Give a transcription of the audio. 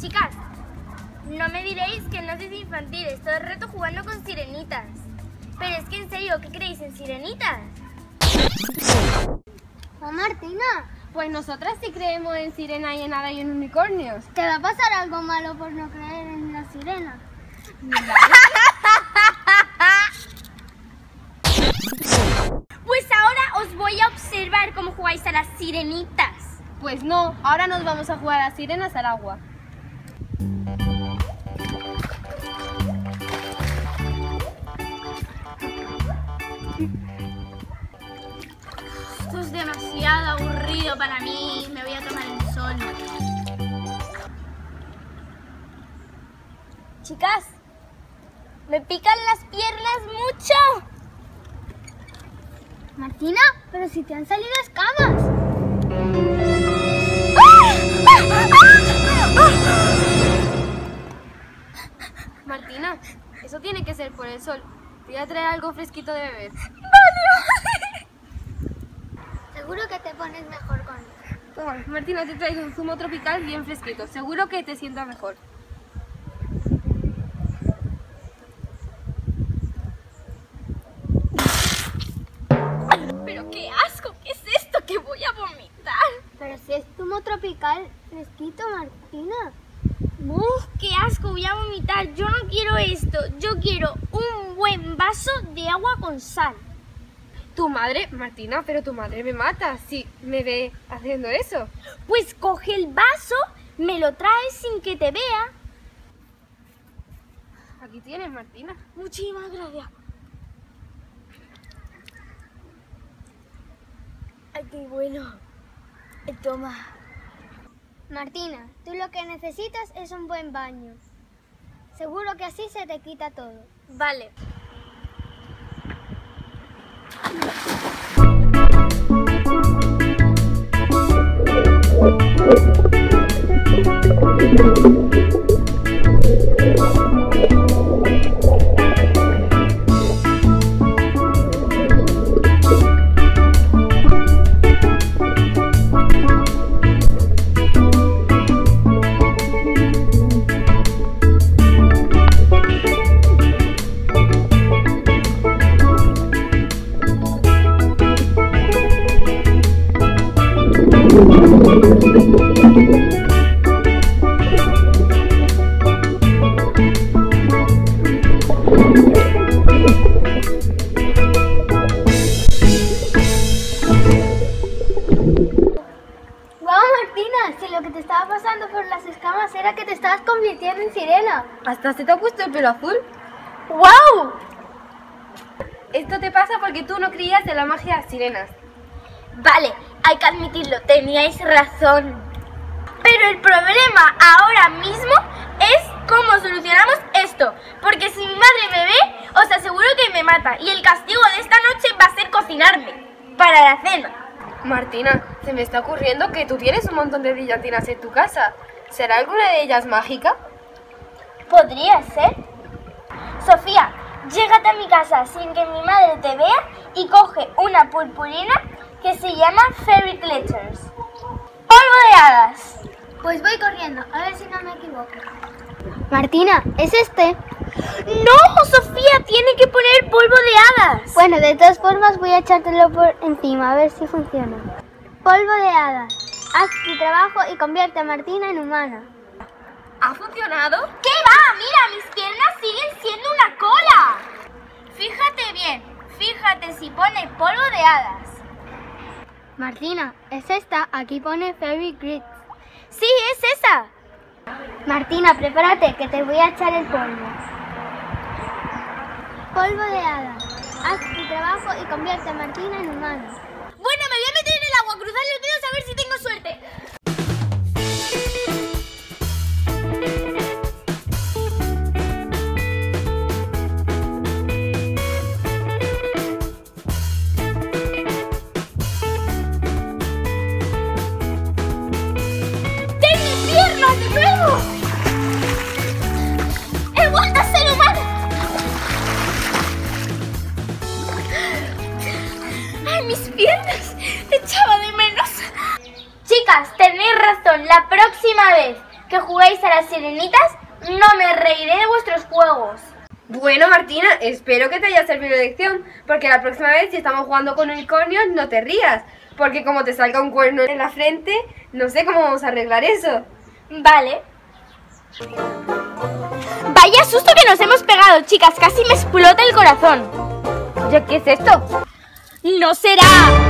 Chicas, no me diréis que no sois infantiles, todo el rato jugando con sirenitas. Pero es que en serio, ¿qué creéis en sirenitas? Oh, Martina, Pues nosotras sí creemos en sirena y en hada y en unicornios. ¿te va a pasar algo malo por no creer en la sirena? Pues ahora os voy a observar cómo jugáis a las sirenitas. Pues no, ahora nos vamos a jugar a sirenas al agua. Esto es demasiado aburrido para mí. Me voy a tomar el sol. Chicas, me pican las piernas mucho. Martina, pero si te han salido escamas. Eso tiene que ser por el sol. Te voy a traer algo fresquito de beber. Seguro que te pones mejor con Toma, Martina, te traigo un zumo tropical bien fresquito. Seguro que te sienta mejor. Pero qué asco, ¿qué es esto? Que voy a vomitar. Pero si es zumo tropical fresquito, Martina. Uf, qué asco, voy a vomitar. Yo esto. Yo quiero un buen vaso de agua con sal. Tu madre, Martina, pero tu madre me mata si me ve haciendo eso. Pues coge el vaso, me lo traes sin que te vea. Aquí tienes, Martina. Muchísimas gracias. Ay, qué bueno. Eh, Toma. Martina, tú lo que necesitas es un buen baño. Seguro que así se te quita todo. Vale. Era que te estabas convirtiendo en sirena. ¿Hasta se te ha puesto el pelo azul? ¡Wow! Esto te pasa porque tú no creías en la magia de las sirenas. Vale, hay que admitirlo, teníais razón. Pero el problema ahora mismo es cómo solucionamos esto. Porque si mi madre me ve, os aseguro que me mata. Y el castigo de esta noche va a ser cocinarme para la cena. Martina, se me está ocurriendo que tú tienes un montón de brillantinas en tu casa. ¿Será alguna de ellas mágica? Podría ser. Sofía, llégate a mi casa sin que mi madre te vea y coge una purpurina que se llama Fairy Glitters. Polvo de hadas. Pues voy corriendo, a ver si no me equivoco. Martina, ¿es este? No, Sofía, tiene que poner polvo de hadas. Bueno, de todas formas voy a echártelo por encima, a ver si funciona. Polvo de hadas. Haz tu trabajo y convierte a Martina en humana. ¿Ha funcionado? ¿Qué va? Mira, mis piernas siguen siendo una cola. Fíjate bien, fíjate si pone polvo de hadas. Martina, ¿es esta? Aquí pone Fairy Grits. Sí, es esa. Martina, prepárate, que te voy a echar el polvo. Polvo de hadas. Haz tu trabajo y convierte a Martina en humana. Bueno, me voy a meter en el agua, cruzar los dedos a ver si Tenéis razón. La próxima vez que jugáis a las sirenitas, no me reiré de vuestros juegos. Bueno, Martina, espero que te haya servido de lección, porque la próxima vez si estamos jugando con unicornios no te rías, porque como te salga un cuerno en la frente, no sé cómo vamos a arreglar eso. Vale. Vaya susto que nos hemos pegado, chicas, casi me explota el corazón. Oye, ¿qué es esto? No será